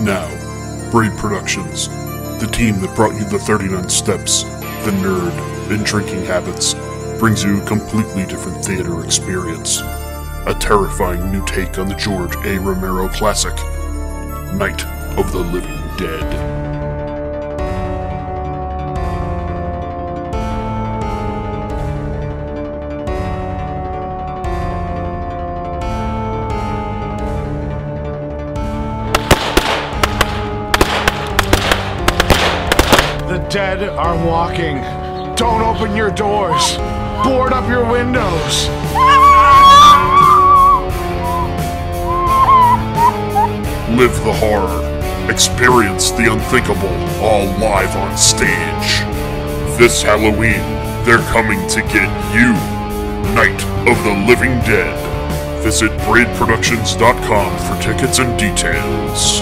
Now, Braid Productions, the team that brought you the 39 Steps, the Nerd, and Drinking Habits, brings you a completely different theater experience. A terrifying new take on the George A. Romero classic, Night of the Living Dead. The dead are walking. Don't open your doors. Board up your windows. Live the horror. Experience the unthinkable, all live on stage. This Halloween, they're coming to get you. Night of the Living Dead. Visit braidproductions.com for tickets and details.